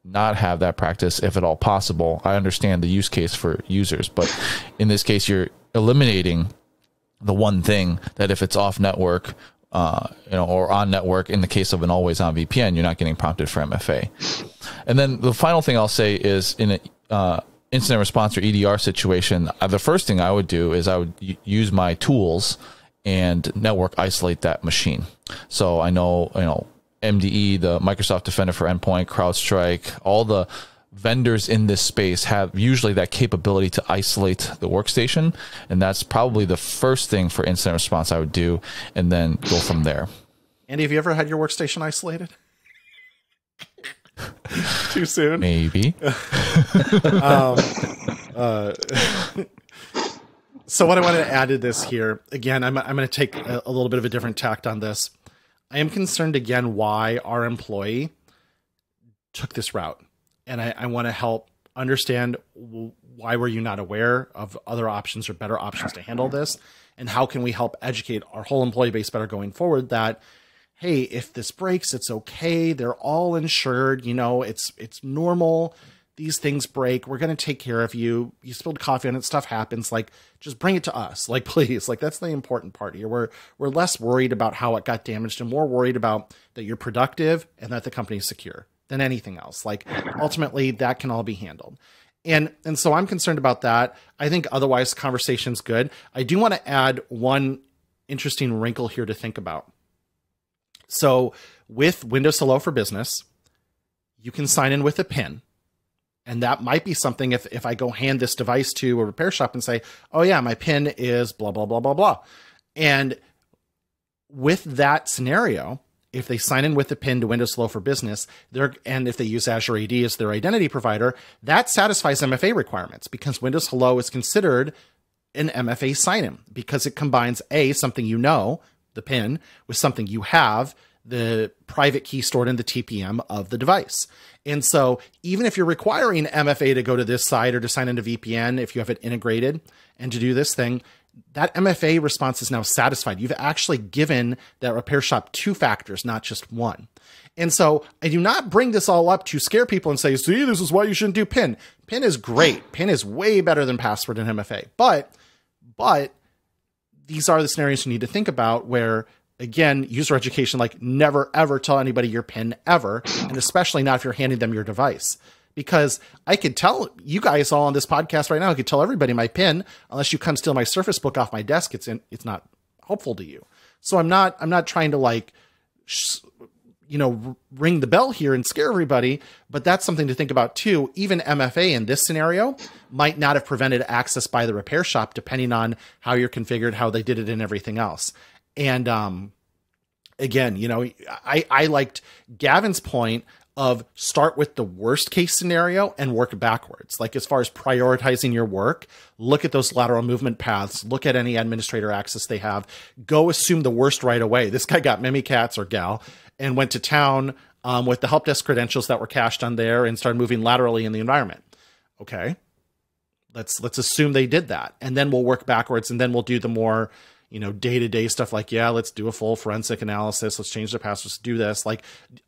not have that practice if at all possible. I understand the use case for users, but in this case, you're eliminating the one thing that if it's off network, uh, you know, or on network, in the case of an always on VPN, you're not getting prompted for MFA. And then the final thing I'll say is in a, uh, incident response or EDR situation, uh, the first thing I would do is I would use my tools and network isolate that machine. So I know, you know, MDE, the Microsoft Defender for Endpoint, CrowdStrike, all the vendors in this space have usually that capability to isolate the workstation. And that's probably the first thing for incident response I would do and then go from there. Andy, have you ever had your workstation isolated? [laughs] Too soon? Maybe. [laughs] um, uh, [laughs] so, what I wanted to add to this here again, I'm, I'm going to take a, a little bit of a different tact on this. I am concerned again why our employee took this route. And I, I want to help understand why were you not aware of other options or better options to handle this and how can we help educate our whole employee base better going forward that hey, if this breaks, it's okay. They're all insured. You know, it's it's normal. These things break. We're gonna take care of you. You spilled coffee on it. Stuff happens. Like, just bring it to us. Like, [laughs] please. Like, that's the important part here. We're we're less worried about how it got damaged and more worried about that you're productive and that the company's secure than anything else. Like, ultimately, that can all be handled. And and so I'm concerned about that. I think otherwise conversation's good. I do want to add one interesting wrinkle here to think about so with Windows Hello for Business, you can sign in with a PIN. And that might be something if, if I go hand this device to a repair shop and say, oh, yeah, my PIN is blah, blah, blah, blah, blah. And with that scenario, if they sign in with the PIN to Windows Hello for Business, they're, and if they use Azure AD as their identity provider, that satisfies MFA requirements because Windows Hello is considered an MFA sign in because it combines A, something you know, the PIN, with something you have, the private key stored in the TPM of the device. And so even if you're requiring MFA to go to this site or to sign into VPN, if you have it integrated and to do this thing, that MFA response is now satisfied. You've actually given that repair shop two factors, not just one. And so I do not bring this all up to scare people and say, see, this is why you shouldn't do PIN. PIN is great. PIN is way better than password and MFA. But, but these are the scenarios you need to think about where again, user education, like never ever tell anybody your PIN ever, and especially not if you're handing them your device. Because I could tell you guys all on this podcast right now, I could tell everybody my PIN, unless you come steal my Surface Book off my desk, it's in, it's not helpful to you. So I'm not I'm not trying to like you know ring the bell here and scare everybody but that's something to think about too. Even mfa in this scenario might not have prevented access by the repair shop depending on how you're configured how they did it and everything else. And um again you know i i liked gavin's point of start with the worst case scenario and work backwards. Like as far as prioritizing your work, look at those lateral movement paths, look at any administrator access they have, go assume the worst right away. This guy got Mimikatz or gal and went to town um, with the help desk credentials that were cached on there and started moving laterally in the environment. Okay. Let's let's assume they did that. And then we'll work backwards and then we'll do the more you know, day to day stuff like, yeah, let's do a full forensic analysis. Let's change the passwords, do this. Like,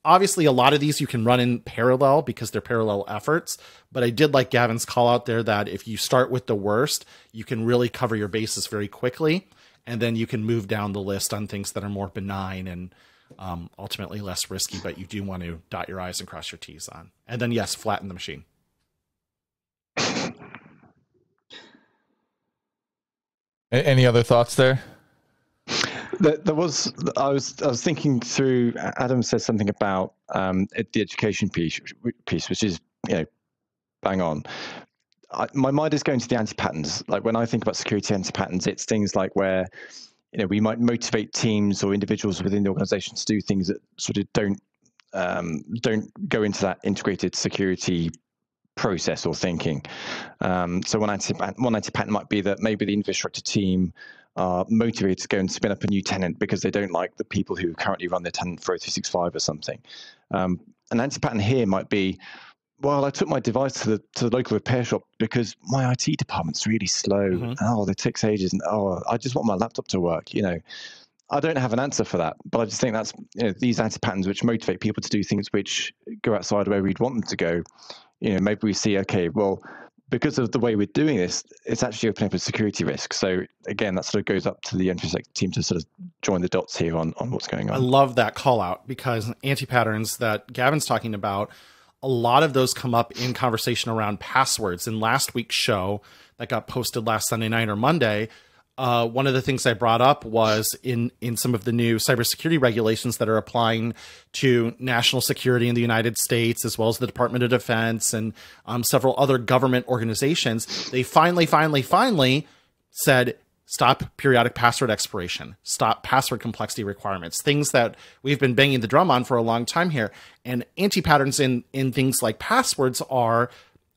obviously, a lot of these you can run in parallel because they're parallel efforts. But I did like Gavin's call out there that if you start with the worst, you can really cover your bases very quickly. And then you can move down the list on things that are more benign and um, ultimately less risky, but you do want to dot your I's and cross your T's on. And then, yes, flatten the machine. Any other thoughts there? There, was. I was. I was thinking through. Adam said something about um, the education piece, piece, which is you know, bang on. I, my mind is going to the anti-patterns. Like when I think about security anti-patterns, it's things like where you know we might motivate teams or individuals within the organization to do things that sort of don't um, don't go into that integrated security process or thinking. Um, so one anti one anti pattern might be that maybe the infrastructure team are motivated to go and spin up a new tenant because they don't like the people who currently run their tenant for O365 or something. Um, an anti pattern here might be well, I took my device to the to the local repair shop because my IT department's really slow. Mm-hmm. Oh, it takes ages, and oh, I just want my laptop to work. You know, I don't have an answer for that, but I just think that's you know, these anti patterns which motivate people to do things which go outside where we'd want them to go. You know, maybe we see okay, well, because of the way we're doing this, it's actually opening up a security risk. So again, that sort of goes up to the InfoSec team to sort of join the dots here on on what's going on. I love that call out because anti patterns that Gavin's talking about a lot of those come up in conversation around passwords. In last week's show that got posted last Sunday night or Monday, uh, one of the things I brought up was in in some of the new cybersecurity regulations that are applying to national security in the United States, as well as the Department of Defense and um, several other government organizations. They finally, finally, finally said stop periodic password expiration, stop password complexity requirements, things that we've been banging the drum on for a long time here. And anti patterns in, in things like passwords are,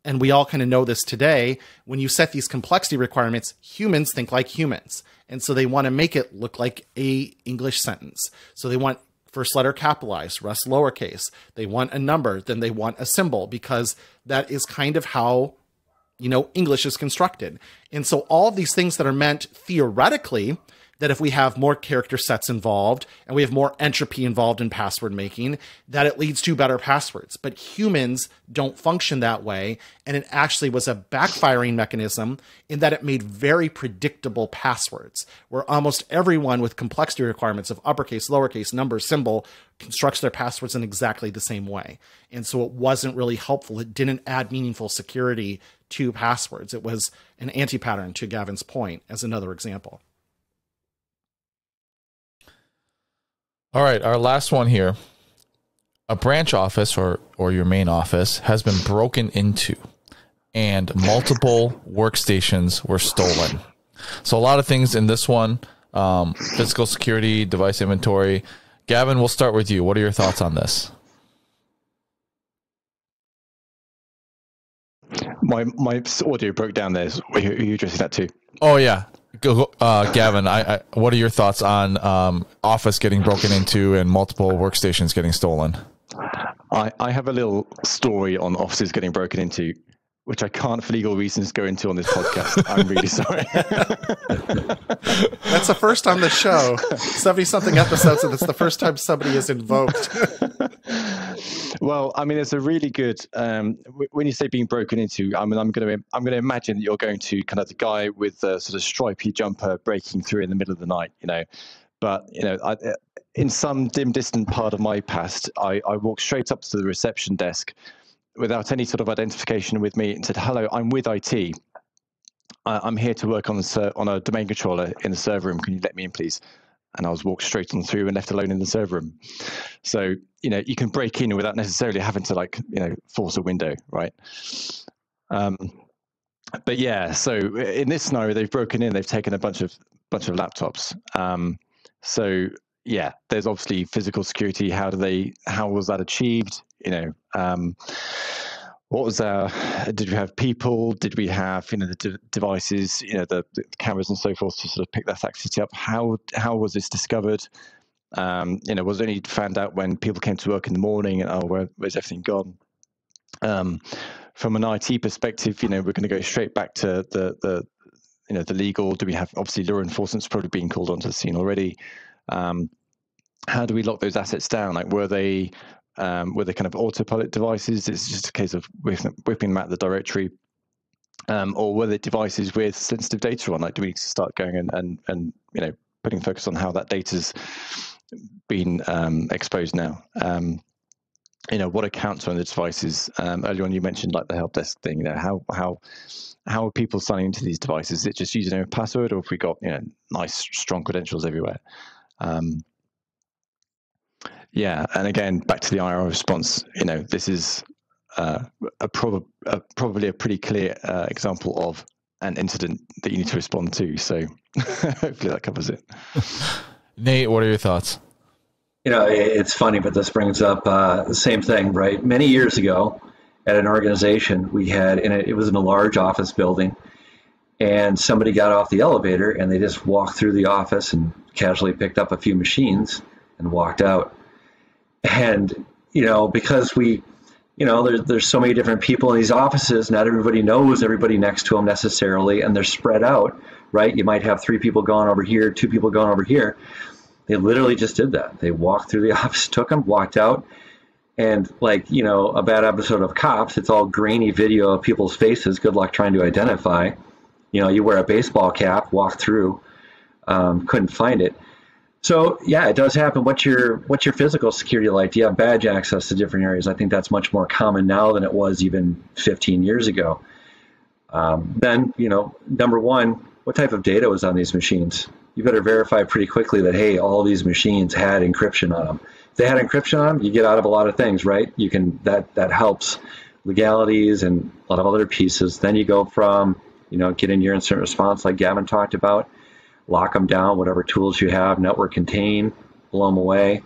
and we all kind of know this today, when you set these complexity requirements, humans think like humans. And so they want to make it look like a English sentence. So they want first letter capitalized, rest lowercase. They want a number, then they want a symbol because that is kind of how you know, English is constructed. And so all these things that are meant theoretically that if we have more character sets involved and we have more entropy involved in password making, that it leads to better passwords. But humans don't function that way. And it actually was a backfiring mechanism in that it made very predictable passwords, where almost everyone with complexity requirements of uppercase, lowercase, number, symbol constructs their passwords in exactly the same way. And so it wasn't really helpful. It didn't add meaningful security to passwords. It was an anti pattern to Gavin's point, as another example. All right, our last one here. A branch office or, or your main office has been broken into and multiple workstations were stolen. So, a lot of things in this one um, physical security, device inventory. Gavin, we'll start with you. What are your thoughts on this? My my audio broke down there. So Are you addressing that too? Oh yeah, uh, Gavin. I, I, what are your thoughts on um, Office getting broken into and multiple workstations getting stolen? I, I have a little story on offices getting broken into which I can't for legal reasons go into on this podcast. I'm really [laughs] sorry. That's the first on the show. 70 something episodes, and it's the first time somebody is invoked. Well, I mean, it's a really good, um, when you say being broken into, I mean, I'm going to, I'm going to imagine that you're going to kind of the guy with the sort of stripy jumper breaking through in the middle of the night, you know, but, you know, I, in some dim, distant part of my past, I, I walked straight up to the reception desk without any sort of identification with me and said, "Hello, I'm with IT. I'm here to work on the on a domain controller in the server room. Can you let me in, please?" And I was walked straight on through and left alone in the server room. So you know you can break in without necessarily having to like you know force a window, right? Um, but yeah, so in this scenario, they've broken in. They've taken a bunch of bunch of laptops. Um, so yeah, there's obviously physical security. How do they? How was that achieved? You know, um, what was our? Did we have people? Did we have you know the de- devices? You know, the, the, cameras and so forth to sort of pick that activity up. How how was this discovered? Um, you know, was it only found out when people came to work in the morning and oh, where, where's everything gone? Um, from an IT perspective, you know, we're going to go straight back to the the you know the legal. Do we have obviously law enforcement's probably being called onto the scene already? Um, how do we lock those assets down? Like, were they um, were they kind of autopilot devices? It's just a case of whipping them out the directory, um, or were devices with sensitive data on? Like, do we need to start going and and and you know putting focus on how that data's been um, exposed now? Um, you know, what accounts are on the devices? Um, earlier on, you mentioned like the help desk thing. You know, how how how are people signing into these devices? Is it just using a password, or if we got you know nice strong credentials everywhere? Um, yeah, and again, back to the IR response. You know, this is uh, a, prob- a, probably a pretty clear uh, example of an incident that you need to respond to. So [laughs] hopefully that covers it. [laughs] Nate, what are your thoughts? You know, it's funny, but this brings up uh, the same thing, right? Many years ago, at an organization, we had, and it was in a large office building, and somebody got off the elevator and they just walked through the office and casually picked up a few machines and walked out. And, you know, because we, you know, there's, there's so many different people in these offices, not everybody knows everybody next to them necessarily, and they're spread out, right? You might have three people going over here, two people going over here. They literally just did that. They walked through the [laughs] office, took them, walked out, and like you know a bad episode of cops it's all grainy video of people's faces good luck trying to identify you know you wear a baseball cap walk through um, couldn't find it so yeah, it does happen. What's your what's your physical security like? Do you have badge access to different areas? I think that's much more common now than it was even 15 years ago. Um, then you know, number one, what type of data was on these machines? You better verify pretty quickly that hey, all these machines had encryption on them. If they had encryption on them, you get out of a lot of things, right? You can that that helps legalities and a lot of other pieces. Then you go from you know getting your incident response like Gavin talked about lock them down, whatever tools you have, network contain, blow them away,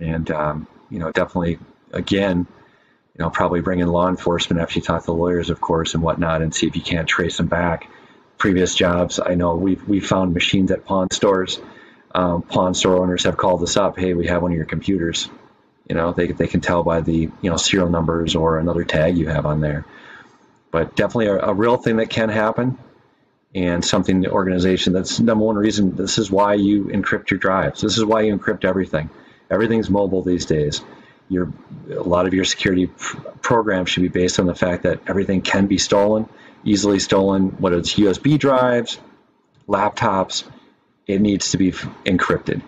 and um, you know definitely again, you know probably bring in law enforcement after you talk to lawyers, of course, and whatnot, and see if you can't trace them back. Previous jobs, I know we've we found machines at pawn stores. Um, pawn store owners have called us up. Hey, we have one of your computers. You know, they they can tell by the you know serial numbers or another tag you have on there. But definitely a, a real thing that can happen and something the organization that's number one reason this is why you encrypt your drives. This is why you encrypt everything. Everything's mobile these days. Your a lot of your security program should be based on the fact that everything can be stolen easily stolen whether it's usb drives laptops it needs to be encrypted.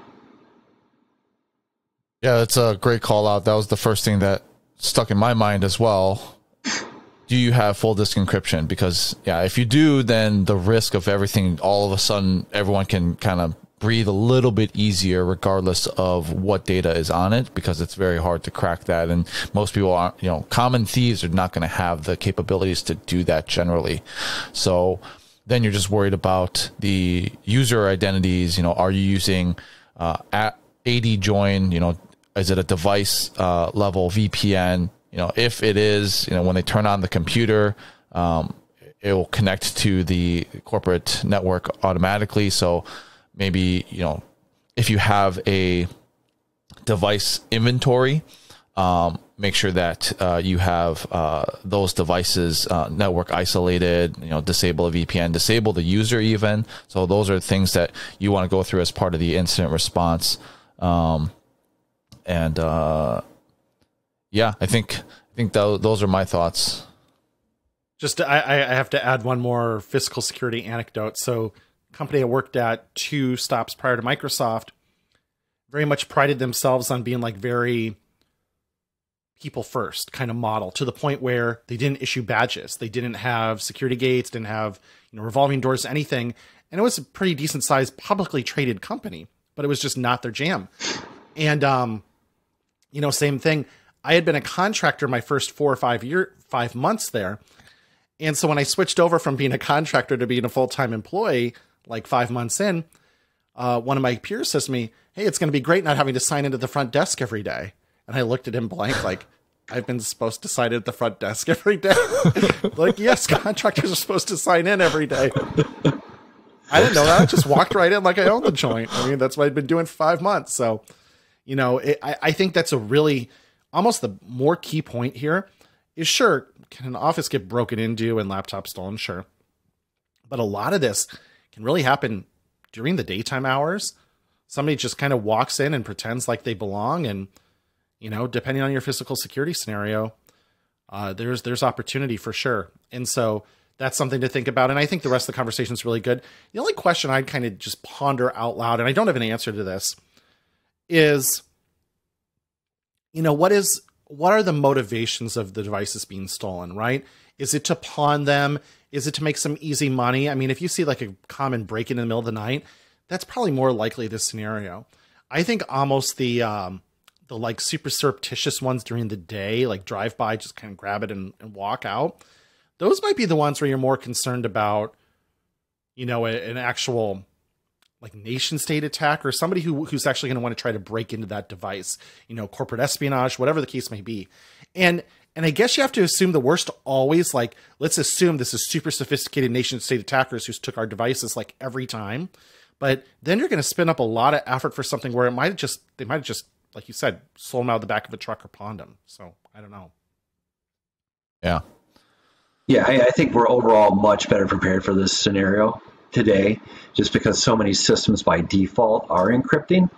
Yeah that's a great call out. That was the first thing that stuck in my mind as well do you have full disk encryption? Because yeah, if you do, then the risk of everything all of a sudden everyone can kind of breathe a little bit easier regardless of what data is on it because it's very hard to crack that. And most people aren't you know common thieves are not going to have the capabilities to do that generally. So then you're just worried about the user identities you know are you using uh, AD join you know is it a device uh, level vpn you know, if it is, you know, when they turn on the computer, um, it will connect to the corporate network automatically. So maybe you know if you have a device inventory, um, make sure that uh, you have uh, those devices uh, network isolated. You know, disable a VPN, disable the user even. So those are things that you want to go through as part of the incident response. Um, and uh, yeah, I think I think th- those are my thoughts. Just I, I have to add one more physical security anecdote. So, company I worked at two stops prior to Microsoft very much prided themselves on being like very people first kind of model to the point where they didn't issue badges. They didn't have security gates, didn't have, you know, revolving doors, anything. And it was a pretty decent sized publicly traded company, but it was just not their jam. And um, you know, same thing. I had been a contractor my first four or five year five months there. And so when I switched over from being a contractor to being a full time employee, like five months in, uh, one of my peers says to me, Hey, it's going to be great not having to sign into the front desk every day. And I looked at him blank, like, I've been supposed to sign in at the front desk every day. [laughs] like, yes, contractors are supposed to sign in every day. I didn't know that. I just walked right in like I owned the joint. I mean, that's what I'd been doing for five months. So, you know, it, I, I think that's a really almost the more key point here is sure, can an office get broken into and laptop stolen? Sure. But a lot of this can really happen during the daytime hours. Somebody just kind of walks in and pretends like they belong and you know, depending on your physical security scenario, uh, there's there's opportunity for sure. And so that's something to think about. And I think the rest of the conversation is really good. The only question I'd kind of just ponder out loud, and I don't have an answer to this, is, you know, what is what are the motivations of the devices being stolen? Right? Is it to pawn them? Is it to make some easy money? I mean, if you see like a common break in the middle of the night, that's probably more likely this scenario. I think almost the um, the like super surreptitious ones during the day, like drive by, just kind of grab it and, and walk out. Those might be the ones where you're more concerned about, you know, an actual like nation state attack or somebody who who's actually going to want to try to break into that device, you know, corporate espionage, whatever the case may be. And and I guess you have to assume the worst always like let's assume this is super sophisticated nation state attackers who took our devices like every time. But then you're going to spin up a lot of effort for something where it might just they might just like you said, sold them out of the back of a truck or pawned them. So I don't know. Yeah. Yeah, I, I, think we're overall much better prepared for this scenario today, just because so many systems by default are encrypting.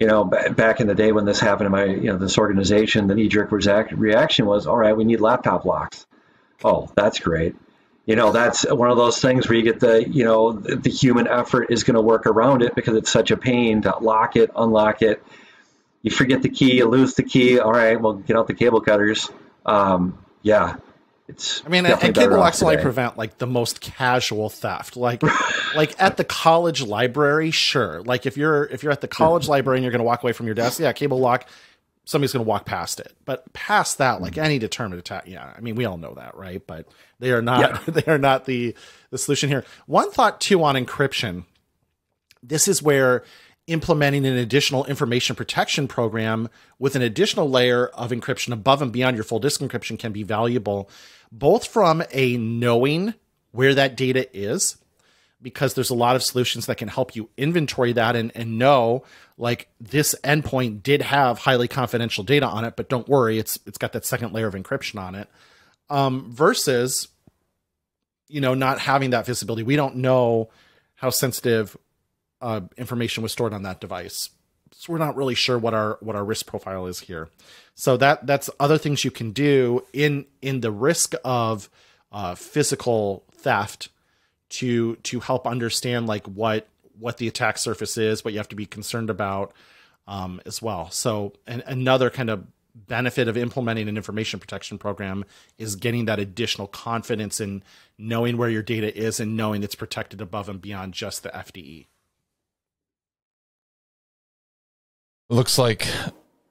You know, b- back in the day when this happened in my, you know, this organization, the knee-jerk reaction was, all right, we need laptop locks. Oh, that's great. You know, that's one of those things where you get the, you know, the human effort is going to work around it because it's such a pain to lock it, unlock it you forget the key, you lose the key. All right, well, get out the cable cutters. Um, yeah, it's. I mean, and cable locks only prevent like the most casual theft, like [laughs] like at the college library. Sure, like if you're if you're at the college library and you're going to walk away from your desk, yeah, cable lock. Somebody's going to walk past it, but past that, like any determined attack, yeah. I mean, we all know that, right? But they are not. Yeah. [laughs] They are not the the solution here. One thought too on encryption. This is where implementing an additional information protection program with an additional layer of encryption above and beyond your full disk encryption can be valuable, both from a knowing where that data is, because there's a lot of solutions that can help you inventory that and, and know like this endpoint did have highly confidential data on it, but don't worry, it's it's got that second layer of encryption on it. Um, versus, you know, not having that visibility. We don't know how sensitive uh, information was stored on that device. So we're not really sure what our what our risk profile is here. So that that's other things you can do in in the risk of uh, physical theft to to help understand like what what the attack surface is, what you have to be concerned about um, as well. So and another kind of benefit of implementing an information protection program is getting that additional confidence in knowing where your data is and knowing it's protected above and beyond just the FDE. Looks like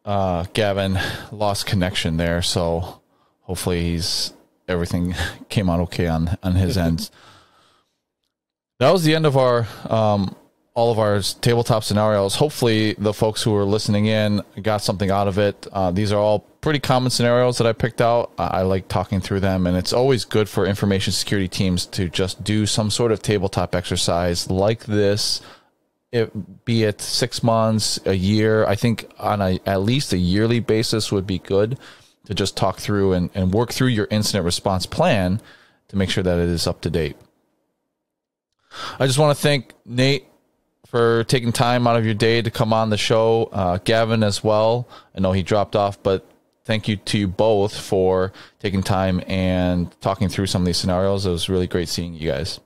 uh, Gavin lost connection there, so hopefully he's everything [laughs] came out okay on on his end. That was the end of our um, all of our tabletop scenarios. Hopefully, the folks who are listening in got something out of it. Uh, these are all pretty common scenarios that I picked out. I, I like talking through them, and it's always good for information security teams to just do some sort of tabletop exercise like this. It, be it six months, a year, I think on a at least a yearly basis would be good to just talk through and, and work through your incident response plan to make sure that it is up to date. I just want to thank Nate for taking time out of your day to come on the show. Uh, Gavin as well. I know he dropped off, but thank you to you both for taking time and talking through some of these scenarios. It was really great seeing you guys.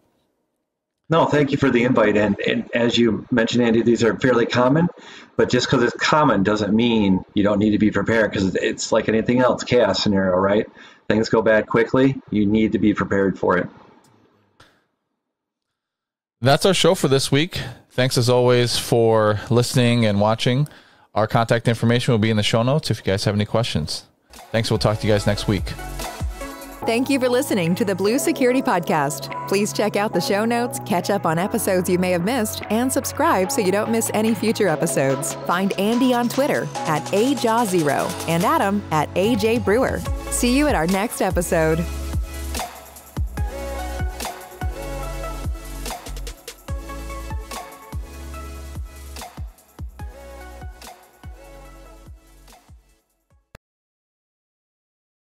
No, thank you for the invite. And, and as you mentioned, Andy, these are fairly common, but just because it's common doesn't mean you don't need to be prepared because it's like anything else, chaos scenario, right? Things go bad quickly. You need to be prepared for it. That's our show for this week. Thanks as always for listening and watching. Our contact information will be in the show notes if you guys have any questions. Thanks. We'll talk to you guys next week. Thank you for listening to the Blue Security Podcast. Please check out the show notes, catch up on episodes you may have missed, and subscribe so you don't miss any future episodes. Find Andy on Twitter at AJaw0 and Adam at AJ Brewer. See you at our next episode.